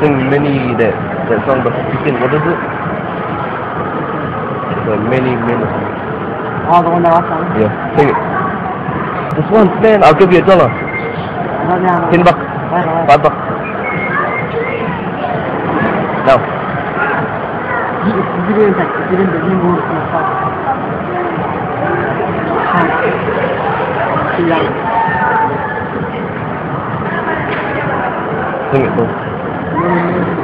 sing many that that song the Fifteen. What is it? The many many. Oh, the one that I sang. Yeah, sing it. This once, man. I'll give you a dollar. No, no, no. Ten bucks. Right, right. Five bucks. Now. You didn't like, you didn't, move from. Too young. Sing it, bro. Thank you.